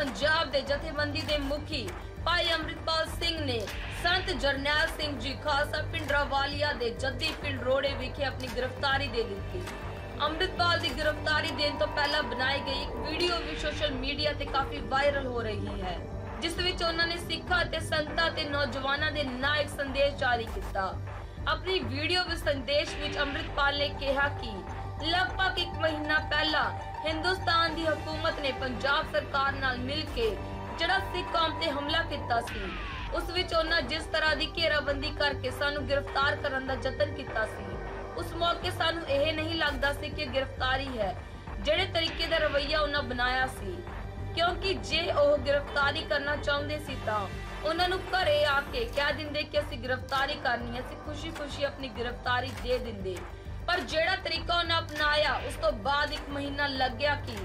ਪੰਜਾਬ ਦੇ ਜਥੇਬੰਦੀ ਦੇ ਮੁਖੀ ਭਾਈ ਅੰਮ੍ਰਿਤਪਾਲ ਸਿੰਘ ਨੇ ਸੰਤ ਜਰਨੈਲ ਸਿੰਘ ਜੀ, ਖਾਲਸਾ ਪਿੰਡਰਾਵਾਲੀਆ ਦੇ ਜੱਦੀ ਪਿੰਡ ਰੋੜੇ ਵਿਖੇ ਆਪਣੀ ਗ੍ਰਿਫਤਾਰੀ ਦੇ ਦਿੱਤੀ। ਅੰਮ੍ਰਿਤਪਾਲ ਦੀ ਗ੍ਰਿਫਤਾਰੀ ਦੇਣ ਤੋਂ ਪਹਿਲਾਂ ਬਣਾਈ ਗਈ ਇੱਕ ਵੀਡੀਓ ਵੀ ਸੋਸ਼ਲ ਮੀਡੀਆ ਤੇ ਕਾਫੀ ਵਾਇਰਲ ਹੋ ਰਹੀ ਹੈ, ਜਿਸ ਵਿੱਚ ਉਹਨਾਂ ਨੇ ਸਿੱਖਾਂ ਅਤੇ ਸੰਤਾਂ ਤੇ ਨੌਜਵਾਨਾਂ ਦੇ ਨਾਂ ਇੱਕ ਸੰਦੇਸ਼ ਜਾਰੀ ਕੀਤਾ। ਆਪਣੀ ਵੀਡੀਓ ਵਿੱਚ ਸੰਦੇਸ਼ ਵਿੱਚ ਅੰਮ੍ਰਿਤਪਾਲ ਨੇ ਕਿਹਾ ਕਿ ਲਗਭਗ 1 ਮਹੀਨਾ ਪਹਿਲਾਂ ਹਿੰਦੁਸਤਾਨ ਦੀ ਹਕੂਮਤ ਨੇ ਪੰਜਾਬ ਸਰਕਾਰ ਨਾਲ ਮਿਲ ਕੇ ਜਿਹੜਾ ਸਿੱਖ ਕੌਮ ਤੇ ਹਮਲਾ ਕੀਤਾ ਸੀ, ਉਸ ਵਿੱਚ ਉਹਨਾਂ ਜਿਸ ਤਰ੍ਹਾਂ ਦੀ ਘੇਰਾਬੰਦੀ ਕਰਕੇ ਸਾਨੂੰ ਗ੍ਰਿਫਤਾਰ ਕਰਨ ਦਾ ਯਤਨ ਕੀਤਾ ਸੀ, ਉਸ ਮੌਕੇ ਸਾਨੂੰ ਇਹ ਨਹੀਂ ਲੱਗਦਾ ਸੀ ਕਿ ਗ੍ਰਿਫਤਾਰੀ ਹੈ, ਜਿਹੜੇ ਤਰੀਕੇ ਦਾ ਰਵੱਈਆ ਉਹਨਾਂ ਬਣਾਇਆ ਸੀ। ਕਿਉਂਕਿ ਜੇ ਉਹ ਗ੍ਰਿਫਤਾਰੀ ਕਰਨਾ ਚਾਹੁੰਦੇ ਸੀ ਤਾਂ ਉਹਨਾਂ ਨੂੰ ਘਰੇ ਆ ਕੇ ਕਹਿ ਦਿੰਦੇ ਕਿ ਅਸੀਂ ਗ੍ਰਿਫਤਾਰੀ ਕਰਨੀ ਹੈ, ਅਸੀਂ ਖੁਸ਼ੀ-ਖੁਸ਼ੀ ਆਪਣੀ ਗ੍ਰਿਫਤਾਰੀ ਦੇ ਦਿੰਦੇ। ਪਰ ਜਿਹੜਾ ਤਰੀਕਾ ਉਹਨਾਂ ਅਪਣਾਇਆ ਬਾਅਦ ਇੱਕ ਮਹੀਨਾ ਲੱਗਿਆ ਕਿ?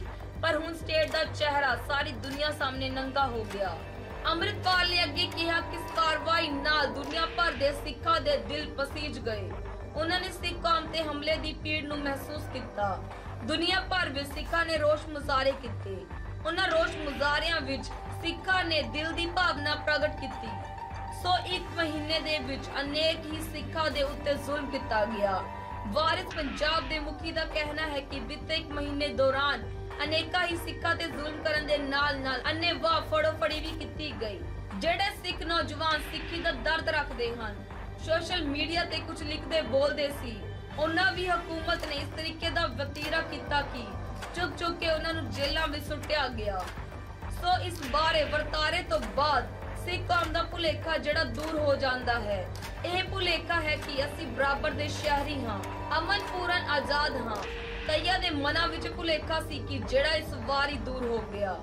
ਪਰ ਹੁਣ ਸਟੇਟ ਦਾ ਚਿਹਰਾ ਸਾਰੀ ਦੁਨੀਆ ਸਾਹਮਣੇ ਨੰਗਾ ਹੋ ਗਿਆ। ਅੰਮ੍ਰਿਤਪਾਲ ਨੇ ਅੱਗੇ ਕਿਹਾ ਕਿ ਇਸ ਕਾਰਵਾਈ ਨਾਲ ਦੁਨੀਆ ਭਰ ਦੇ ਸਿੱਖਾਂ ਦੇ ਦਿਲ ਪਸੀਜ ਗਏ। ਉਹਨਾਂ ਨੇ ਸਿੱਖ ਕੌਮ ਤੇ ਹਮਲੇ ਦੀ ਪੀੜ ਨੂੰ ਮਹਿਸੂਸ ਕੀਤਾ। ਦੁਨੀਆ ਭਰ ਵਿੱਚ ਸਿੱਖਾਂ ਨੇ ਰੋਸ਼ ਮੁਜ਼ਾਹਰੇ ਕੀਤੇ। ਉਹਨਾਂ ਰੋਸ਼ ਮੁਜ਼ਾਹਰਿਆਂ ਵਿੱਚ ਸਿੱਖਾਂ ਨੇ ਦਿਲ ਦੀ ਭਾਵਨਾ ਪ੍ਰਗਟ ਕੀਤੀ। ਸੋ ਇੱਕ ਮਹੀਨੇ ਦੇ ਵਿੱਚ ਅਨੇਕ ਹੀ ਸਿੱਖਾਂ ਦੇ ਉੱਤੇ ਜ਼ੁਲਮ ਕੀਤਾ ਗਿਆ। ਵਾਰਿਸ ਪੰਜਾਬ ਦੇ ਮੁਖੀ ਦਾ ਕਹਿਣਾ ਹੈ ਕਿ ਬੀਤੇ ਇੱਕ ਮਹੀਨੇ ਦੌਰਾਨ ਅਨੇਕਾਂ ਹੀ ਸਿੱਖਾਂ ਤੇ ਜ਼ੁਲਮ ਕਰਨ ਦੇ ਨਾਲ-ਨਾਲ ਅਨੇਵਾਹ ਫੜੋ-ਫੜੀ ਵੀ ਕੀਤੀ ਗਈ। ਜਿਹੜੇ ਸਿੱਖ ਨੌਜਵਾਨ ਸਿੱਖੀ ਦਾ ਦਰਦ ਰੱਖਦੇ ਹਨ, ਸੋਸ਼ਲ ਮੀਡੀਆ ਤੇ ਕੁਝ ਲਿਖਦੇ ਬੋਲਦੇ ਸੀ, ਉਹਨਾਂ ਵੀ ਹਕੂਮਤ ਨੇ ਇਸ ਤਰੀਕੇ ਦਾ ਵਤੀਰਾ ਕੀਤਾ ਕਿ ਚੁੱਕ ਚੁੱਕ ਕੇ ਉਹਨਾਂ ਨੂੰ ਜੇਲ੍ਹਾਂ ਵਿੱਚ ਸੁੱਟਿਆ ਗਿਆ। ਸੋ ਇਸ ਬਾਰੇ ਵਰਤਾਰੇ ਤੋਂ ਬਾਅਦ ਸਿੱਖ ਕੌਮ ਦਾ ਭੁਲੇਖਾ ਜਿਹੜਾ ਦੂਰ ਹੋ ਜਾਂਦਾ ਹੈ। ਇਹ ਭੁਲੇਖਾ ਹੈ ਕਿ ਅਸੀਂ ਬਰਾਬਰ ਦੇ ਸ਼ਹਿਰੀ ਹਾਂ ਅਮਨ ਪੂਰਨ ਆਜ਼ਾਦ ਹਾਂ। ਕਈਆਂ ਦੇ ਮਨਾਂ ਵਿੱਚ ਭੁਲੇਖਾ ਸੀ ਕਿ ਜਿਹੜਾ ਇਸ ਵਾਰੀ ਦੂਰ ਹੋ ਗਿਆ।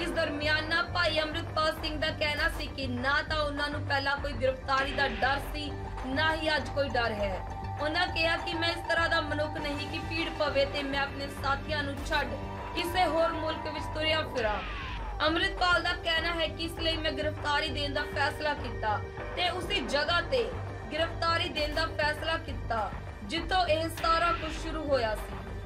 ਇਸ ਦਰਮਿਆਨਾ ਭਾਈ ਅੰਮ੍ਰਿਤਪਾਲ ਸਿੰਘ ਦਾ ਕਹਿਣਾ ਸੀ ਕਿ ਨਾ ਤਾਂ ਉਹਨਾਂ ਨੂੰ ਪਹਿਲਾਂ ਕੋਈ ਗ੍ਰਿਫਤਾਰੀ ਦਾ ਡਰ ਸੀ, ਨਾ ਹੀ ਅੱਜ ਕੋਈ ਡਰ ਹੈ। ਉਹਨਾਂ ਕਿਹਾ ਕਿ ਮੈਂ ਇਸ ਤਰ੍ਹਾਂ ਦਾ ਮਨੁੱਖ ਨਹੀਂ ਕਿ ਪੀੜ ਪਵੇ ਤੇ ਮੈਂ ਆਪਣੇ ਸਾਥੀਆਂ ਨੂੰ ਛੱਡ ਕਿਸੇ ਹੋਰ ਮੁਲਕ ਵਿੱਚ ਤੁਰਿਆ ਫਿਰਾਂ। ਅੰਮ੍ਰਿਤਪਾਲ ਦਾ ਕਹਿਣਾ ਹੈ ਕਿ ਇਸ ਲਈ ਮੈਂ ਗ੍ਰਿਫਤਾਰੀ ਦੇਣ ਦਾ ਫੈਸਲਾ ਕੀਤਾ ਤੇ ਉਸੇ ਜਗ੍ਹਾ ਤੇ ਗ੍ਰਿਫਤਾਰੀ ਦੇਣ ਦਾ ਫੈਸਲਾ ਕੀਤਾ ਜਿੱਥੋਂ ਇਹ ਸਾਰਾ ਕੁਝ ਸ਼ੁਰੂ ਹੋਇਆ ਸੀ।